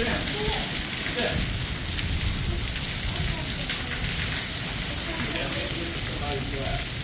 Sit down. Sit down. Sit down.